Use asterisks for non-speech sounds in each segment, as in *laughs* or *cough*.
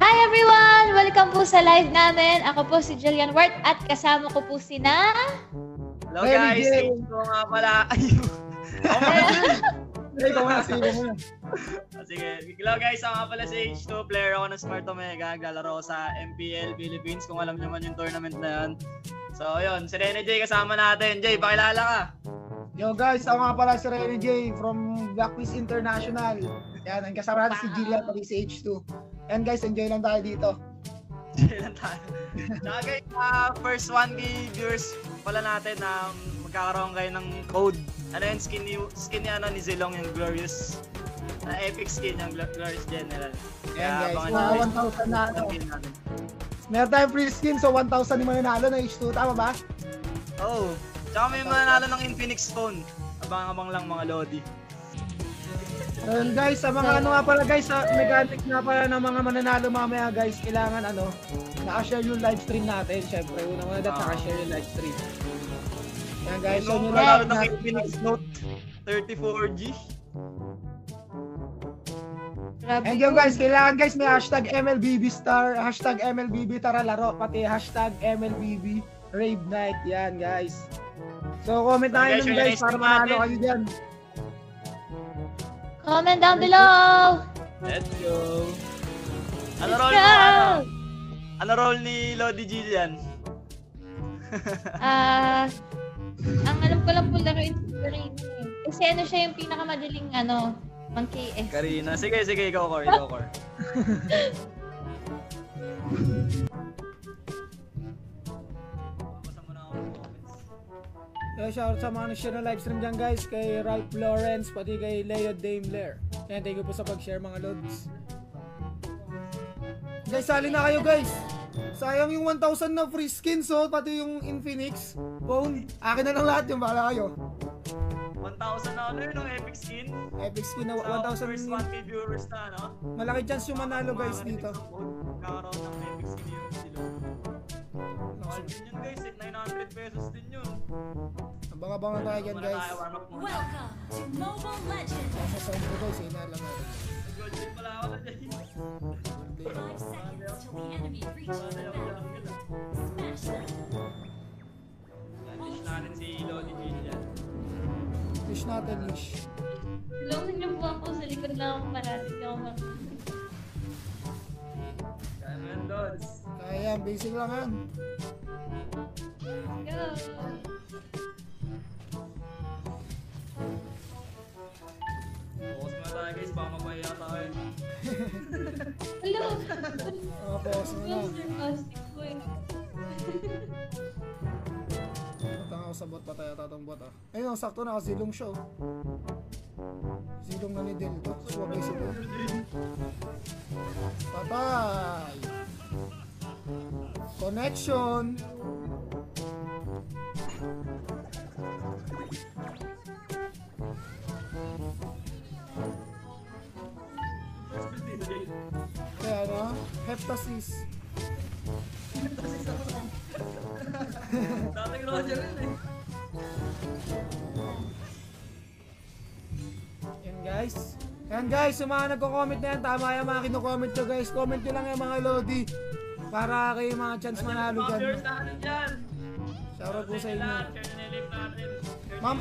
Hi everyone! Welcome po sa live namin. Ako po si Jillian Wart at kasama ko po si na... Hello Mary guys, Jane. ito nga pala. Ayun. Hey, ikaw muna, sige mo muna. Sige, hello guys, ako nga pala si H2, player ako ng Smart Omega, naglalaro sa MPL Philippines, kung alam nyo man yung tournament na yan. So, yun, si Rene J kasama natin. Jay, pakilala ka. Yo guys, ako nga pala si Rene J from Blackfish International. Yan, ang kasama natin si Jillian pati si H2. Yan guys, enjoy lang tayo dito. Jay lang tayo. Tsaka guys, ah, first 1k viewers pala natin na magkakaroon kayo ng code. Ano yun, skin ni, skin ni, ano, ni Zilong, yung Glorious. Na epic skin yung Gl- Glorious General. Yan guys, abangan mga nyo guys. 1,000 na ano. Meron tayong free skin, so 1,000 yung mananalo na H2, tama ba? Oo. Oh. Tsaka may mananalo ng Infinix phone. Abang-abang lang mga Lodi. Ayun guys, sa mga ano nga pala guys, sa mechanic nga pala ng mga mananalo mamaya guys, kailangan ano, naka-share yung live stream natin. Syempre, unang una dapat Ah. naka-share yung live stream. Yan guys, so yung live ng natin. Infinix Note 34G. Grabe And yun guys, kailangan guys may hashtag MLBB star, hashtag MLBB tara laro, pati hashtag MLBB Rave Night. Yan guys. So comment na So, kayo guys, para manalo kayo dyan. Comment down below! Let's go. Ano Let's role go! mo? Ano? Ano role ni Lodi dyan? *laughs* Ah, ang alam ko lang po laruin si Karina eh. Kasi ano siya yung pinakamadaling ano, pang KS. Karina. Sige, sige, ikaw, Cor. Ikaw, Cor. *laughs* So shout out sa mga nag-share na live stream dyan guys, kay Ralph Lawrence, pati kay Leo Daimler. Yan, thank you po sa pag-share mga lods. Guys, sali na kayo guys. Sayang yung 1,000 na free skins so pati yung Infinix phone. Akin na lang lahat yung bahala kayo. 1,000 na ano yun, ang epic skin. Epic skin na first 1,000 1k viewers na, no? Malaki chance yung manalo guys dito. Kakaroon ng epic skin yun sila. Mahal din yun guys, eh. 900 pesos din yun. Abang-abangan tayo dyan Muna guys. Welcome to Mobile Legends! Sa sound ko guys, yun na lang natin. Pala ako na dyan. Seconds till the enemy reaches the kita. Smash them! Dish natin si Lodi G dyan. Fish natin, Lish. Tulungan niyo po ako sa likod lang ako parati di ako mak- Kaya mo yan, Lods. Kaya yan, basic lang yan. Go! Tayo guys, baka mapahiya tayo. Hello! Mga boss mo na. Sarcastic ko eh. Ako sa bot, patay ata tong bot ah. Ayun, sakto na zilong siya oh. Zilong na ni Del to. Swabay si Del. Patay! Connection! Ano? Heptasis. Dating Roger yun eh. Yan guys. Yan guys, yung mga nagko-comment na yan, tama yung mga kino-comment nyo guys. Comment nyo lang yung mga Lodi. Para kayo mga chance manalo dyan. viewers natin dyan. Shoutout po sa inyo. Ma'am.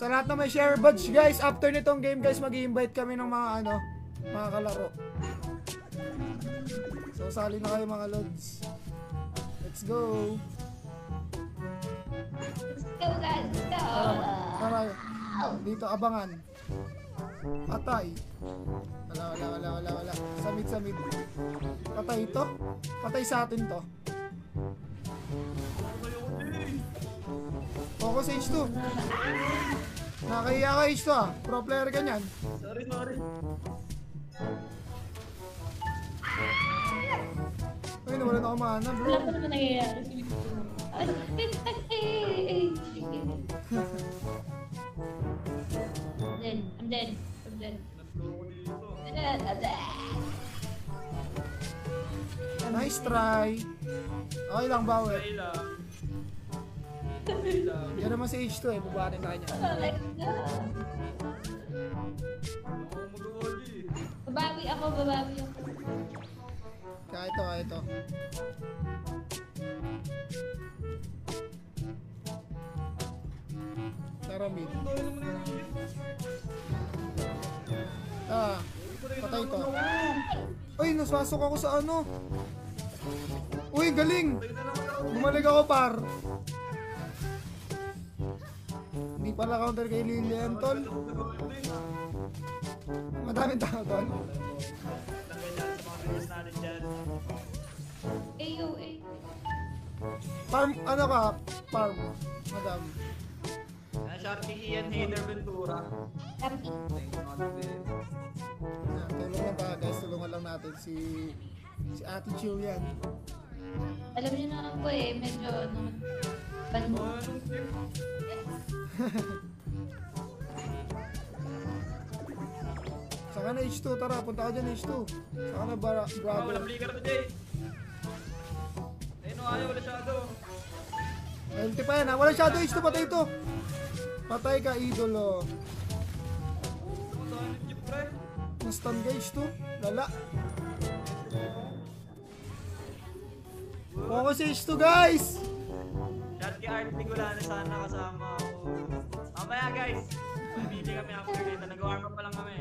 Sa lahat na may share badge guys, after nitong game guys, mag invite kami ng mga ano, mga kalaro. So sali na kayo mga lods. Let's go. Let's go! Tara, dito abangan. Patay. Wala, wala, wala, wala, wala. Samid, samid. Patay ito? Patay sa atin to. Focus H2. Nakahiya ka H2 ah. Pro player ka niyan. Sorry, sorry. Ay, nawala na ako mana bro. Wala pa naman nangyayari sa likod ko. Ay, ay, ay, ay, ay, sige. I'm dead. I'm dead. I'm dead. I'm dead. I'm dead. Nice try. Okay lang, bawi. Play lang. Yan naman si H2 eh, bubatin na kanya. Oh, babawi ako, babawi ako. Kaya ito, kaya ito. Tara, mid. Ah, patay ito. Uy, nasasok ako sa ano. Uy, galing! Bumalik ako, par. Hindi pala counter kay Lilian, tol. Madaming tao, tol. Viewers natin dyan. AOA. Farm, ano ka? Farm. Madam. Yan, Sharky Ian Hader Ventura. Happy. Yan, tulungan lang tayo guys, tulungan lang natin si si Ate Chill yan. Alam niyo naman po eh, medyo ano, bando. *laughs* Saka na H2, tara, punta ka dyan H2. Saka na bara, Oh, bravo. walang flicker to, Jay. Ayun o, ayaw, wala shadow. Healthy pa yan ha, walang shadow H2, patay ito. Patay ka, idolo. Saan yung jeep, pre? Na-stun ka H2, lala. Focus H2 guys! Sharky Arctic, wala na sana kasama ako. Mamaya, guys. Mamili kami after nito. Nag-warm up pa lang kami.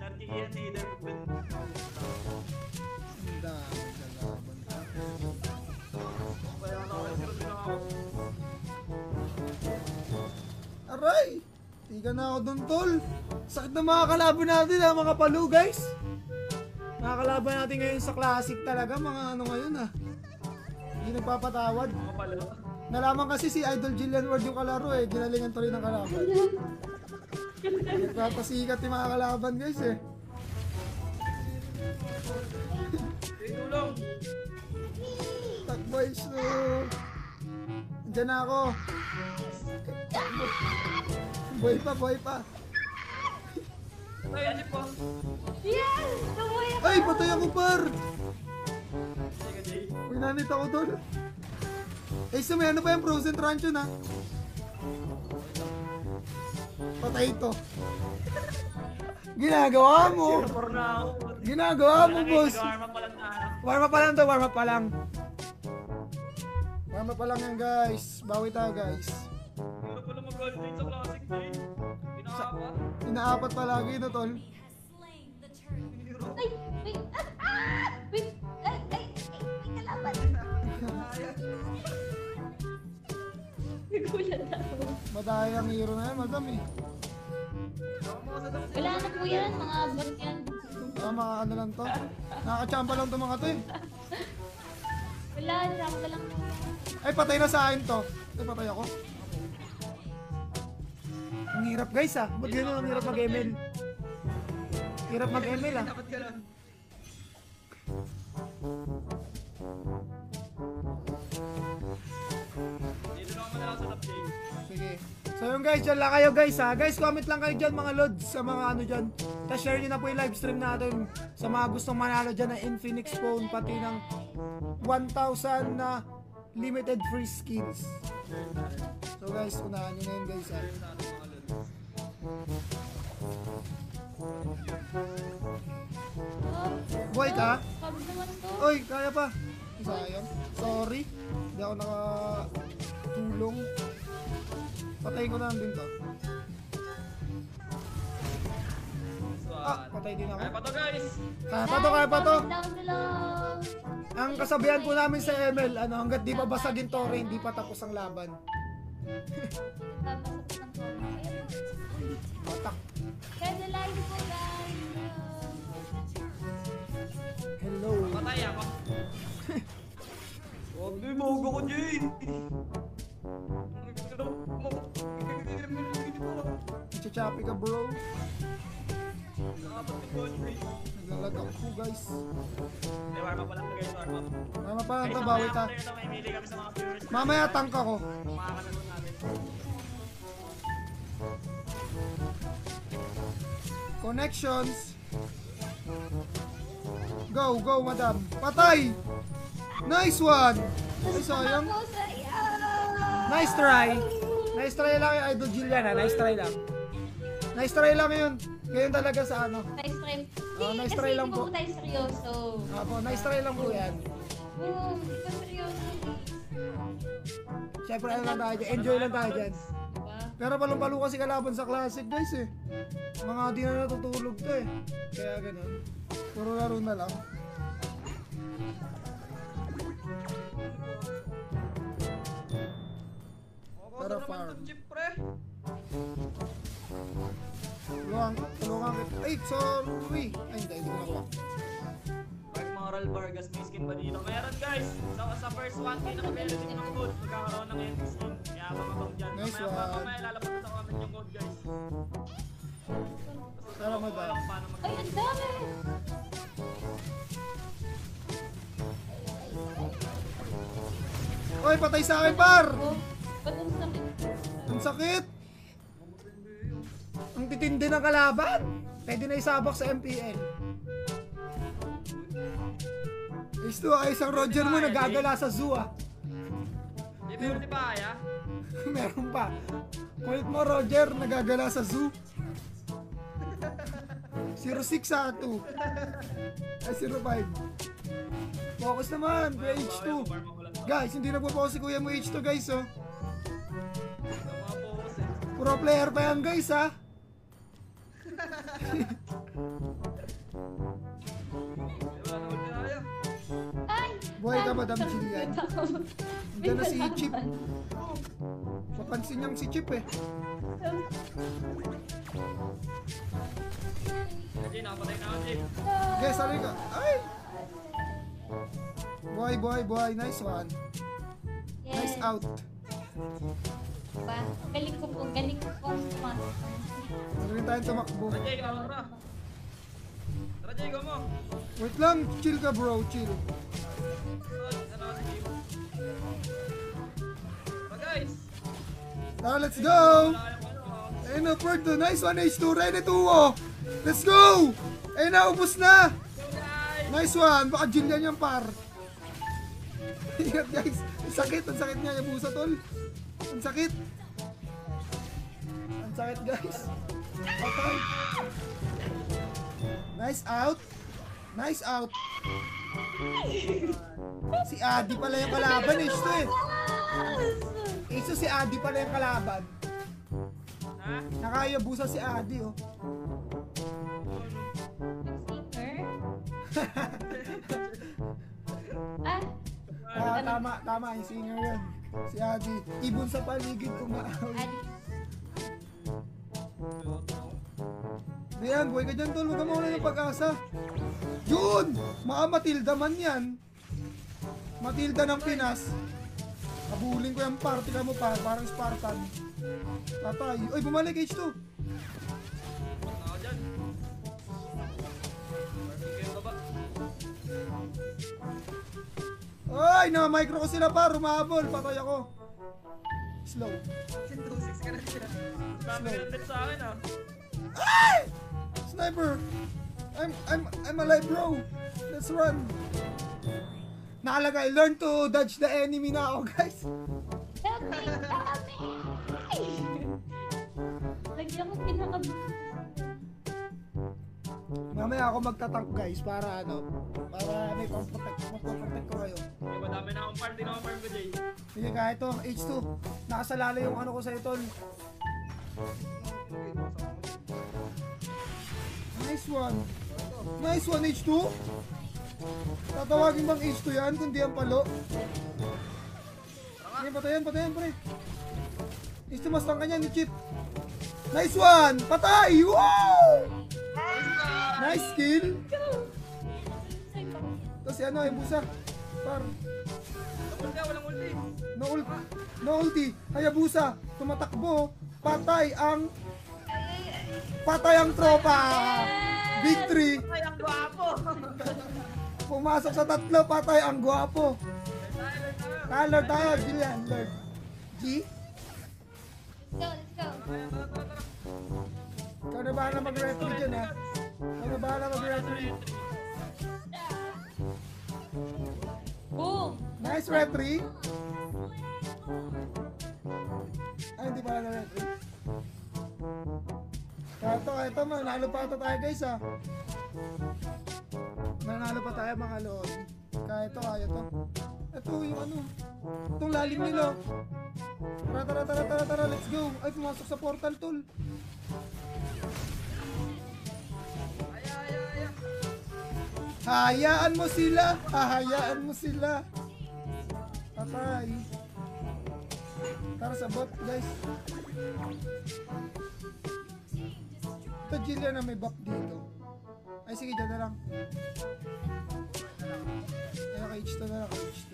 Sharky Ian Hader Ventura. Ang dami kalaban ka. Kaya ako. Aray! Tiga na ako dun, tol. Sakit na mga kalaban natin ha, mga palu, guys. Mga kalaban natin ngayon sa classic talaga, mga ano ngayon ha. Hindi nagpapatawad. Mga. Nalaman kasi si Idol Jillian Ward yung kalaro eh. Ginalingan tuloy ng kalaban. Nagpapasikat yung mga kalaban guys eh. Tulong! Takboys no. Diyan na ako. Boy pa, boy pa. Ay, ano po? Yes! Tumuhay ako! Ay, patay ako par. Pinanit ako doon. Eh, sa may ano pa yung frozen rancho na? Patay ito. Ginagawa mo. Four na ako. Ginagawa mo, boss. Na. Warm up pa lang to, warm up pa lang. Warm up pa lang yan, guys. Bawi tayo, guys. Pero pala mag-gold rate sa classic, Jay. Pinakapa. Inaapat palagi no, tol. Ay! Wait! *laughs* Ah! Wait! Ay! Ay! Ay! May kalaban! Nagulat ako. Madaya ang hero na yan, madam eh. Wala na po yan, mga bot yan. Ah, mga ano lang to. Nakakachamba lang to mga to eh. Wala, jump lang. Ay, patay na sa akin to. Ay, patay ako. Ang hirap guys ah. Ba't ganun ang hirap mag-ML? Hirap mag-ML ah. Dapat ka lang. So yun guys, dyan lang kayo guys ha. Guys, comment lang kayo dyan mga lods sa mga ano dyan. Tapos share nyo na po yung live stream natin sa mga gustong manalo dyan ng Infinix phone pati ng 1,000 na limited free skins. So guys, unahan nyo na yun guys ha. Boy ka? Oy, kaya pa. Sayang. Sorry. Hindi ako nakatulong. Patayin ko na lang din to. Ah, patay din ako. Kaya pa to, guys. Kaya pa to, kaya pa to. Comment down below. Ang kasabihan po namin sa ML, ano, hanggat di pa basagin to, hindi pa tapos ang laban. The live po guys. Hello. Patay ako. *laughs* Huwag na yung mahuga ko, Jay. Chachapi ka bro. Naglalag ako guys. Hindi, warm up pa lang guys. Warm up. Mama pa Guys, ang mamaya tabawi ta. may. Mamaya tank ako. Mga kalaro namin. Connections. Go, go madam. Patay! Nice one! Ay, sayang. Nice try. Nice try lang yung Idol Jillian ha. Nice try lang. Nice try lang yun. Ngayon talaga sa ano. Nice try. Oh, nice Kasi try lang hindi po. po tayo seryoso. Apo, nice try lang po yan. Oo, hindi pa seryoso. Siyempre, ano lang tayo dyan. Enjoy lang tayo dyan. Diba? Pero palong-palo kasi kalaban sa classic guys eh. Mga di na natutulog to eh. Kaya ganun. Puro laro na lang. Naman farm. tong jeep, pre. Tulungan, tulungan kita. Ay, sorry. Ay, hindi, hindi ko nakuha. Mark Moral Vargas, may skin ba dito? Meron guys! Sa, sa first 1k na kabelo din ng code, magkakaroon ng end skin. Kaya abang-abang dyan. Nice mamaya, one. mamaya lalabas ko sa comment yung code guys. Tara, paano mag- Ay, ang dami! Oy, patay sa akin, par! Oh, ba't ang sakit? Ang sakit! Ang titindi ng kalaban! Pwede na isabak sa MPL. Isto, ay isang Roger mo nagagala sa zoo ah. Di ba di ba kaya? Meron pa. Kulit mo, Roger, nagagala sa zoo. 06 sa 2. Ay, 05. Focus naman, Kuya H2. Guys, hindi nagpo-focus si Kuya mo H2, guys, oh. Pro player pa yan, guys, ha. Buhay ka, Madam ako. Diyan na si Chip. Papansin niyang si Chip, eh. Guys, ano ka? Ay! Buhay, buhay, buhay. Nice one. Nice out. Diba? Galing ko po, galing ko pumasok. Magaling tayong tumakbo. Tara, Jay, ikaw, tara. Tara, Jay, ikaw mo. Wait lang, chill ka bro, chill. Guys. Tara, let's go! Ayun na, Perdo. Nice one, H2. Ready to oh. Let's go! Ayun na, ubus na! Nice one! Baka Jillian yung par. *laughs* Ingat guys. Ang sakit, ang sakit niya yung busa tol. Ang sakit. Ang sakit guys. Okay. Nice out. Nice out. Si Adi pala yung kalaban eh. Ito eh. Ito si Adi pala yung kalaban. Nakayabusa si Adi oh. Ah, *laughs* Ah, tama, tama. Yung singer yun. Si Adi. Ibon sa paligid kumaawit. Ali. Diyan, buhay ka dyan tol. Huwag ka mawala ng pag-asa. Yun! Mga Matilda man yan. Matilda ng Pinas. Habulin ko yung party ka mo pa. Parang Spartan. Patay. Uy, bumalik H2. Ay, na-micro ko sila par. Rumabol. Patay ako. Slow. 2-6 ka na siya. Dami na sa akin ah. Ay! Sniper! I'm, I'm, I'm alive bro. Let's run. Nakalagay, learn to dodge the enemy na *laughs* ako guys. Dami, dami! Lagyan ko pinaka... Mamaya ako magtatank guys para ano, para may pang-protect, mag-protect ko kayo. Yung madami na akong di na akong farm ko, Jay. Sige kahit to, H2, nakasalala yung ano ko sa tol. Nice one. Nice one H2. Tatawagin bang H2 yan kundi ang palo? Sige, patayan, patayan pre. H2 mastang kanya ni Chip. Nice one! Patay! Wow! Nice kill! Tapos si ano, ay busa. Par. Ulti, walang ulti. No ulti. No ulti. Hayabusa. Tumatakbo. Patay ang... Patay ang tropa. Victory. Ay, ang gwapo. *laughs* Pumasok sa tatlo. Patay ang gwapo. Tayo, tayo. Gillian, Lord. G? Let's go, let's go. Ikaw na bahala mag-referee dyan ha. Ikaw na bahala mag-referee. Boom! Nice referee. Ay, hindi pala na referee. Kaya ito, manalo pa ito tayo guys ah. Manalo pa tayo mga lord. Kaya ito, kaya ito. Ito yung ano, itong lalim nila. Tara, tara, tara, tara, tara, let's go. Ay, pumasok sa portal tol. Hayaan mo sila. Hahayaan mo sila. Patay. Tara sa bot, guys. Ito Jillian na may buff dito. Ay, sige, dyan na lang. Ay, kay H2 na lang, kay H2.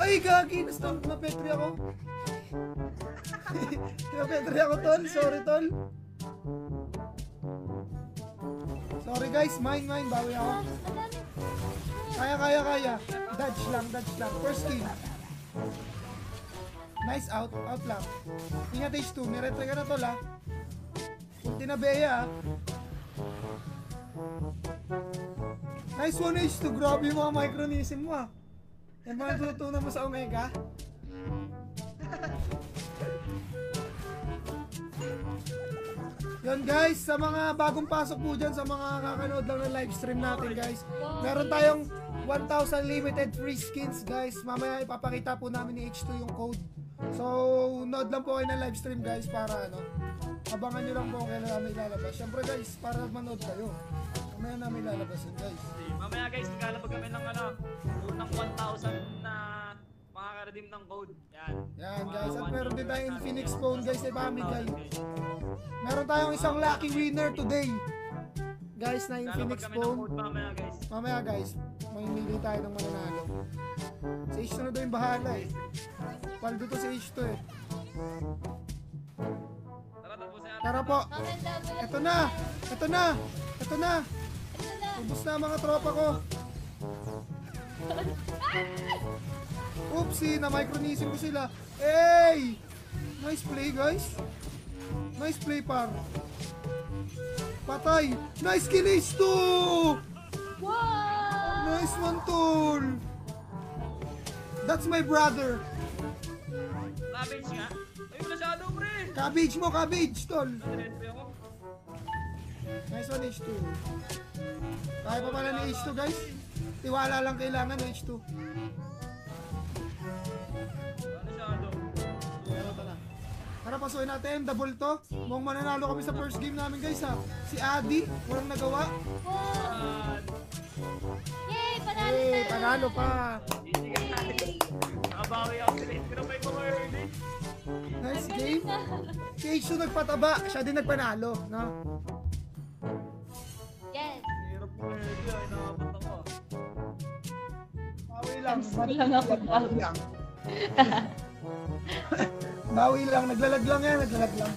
Ay, gagi! Nasta mapetri ako. *laughs* mapetri ako, tol. Sorry, tol. Sorry, guys. Mine, mine. Bawi ako. Kaya, kaya, kaya. Dodge lang, dodge lang. First kill. Nice out. Out lang. Ingat H2. Niretre ka na, tol, ha. Ulti na Bea, ha. Nice one, H2. Grabe yung mga micronism mo, ha. Yan mga tututunan mo sa Omega. Yan guys, sa mga bagong pasok po dyan, sa mga kakanood lang ng live stream natin guys. Meron tayong 1,000 limited free skins guys. Mamaya ipapakita po namin ni H2 yung code. So, nood lang po kayo ng live stream guys para ano, abangan nyo lang po kailan namin ilalabas. Siyempre guys, para manood kayo. Mamaya namin ilalabas yun guys. Mamaya guys, maglalabag kami ng ano, unang 1,000 na makaka-redeem ng code. Yan. Yan guys, at meron din tayong Infinix phone guys, ipamigay. 1,000 guys. Meron tayong isang lucky winner today. Guys, na Infinix phone. mamaya guys. Mamaya guys, mamimili tayo ng mananalo. Si H2 na daw yung bahala eh. Paldo to si H2 eh. Tara, po. Ito na! Ito na! Ito na! Ubus na mga tropa ko. Oopsie, na micronism ko sila. Hey! Nice play guys. Nice play par. Patay. Nice kill H2! Wow! Nice one, tol! That's my brother. Savage nga. Ay, wala shadow pre. Cabbage mo, cabbage, tol. Ako. Nice one, H2. Kaya pa pala ni H2, guys. Tiwala lang kailangan ng H2. Ano shadow? Pero tara. Pasuin natin. Double to. Mukhang mananalo kami sa first game namin, guys, ha. Si Adi, walang nagawa. Yay! Panalo Eh, na! panalo pa. Nakabawi ako sila. Pero may mga early. Nice game. Si H2 nagpataba. Siya din nagpanalo, no? Bawi lang. Bawi lang ako, bawi. lang. *laughs* Bawi lang. Naglalag lang yan. Naglalag lang.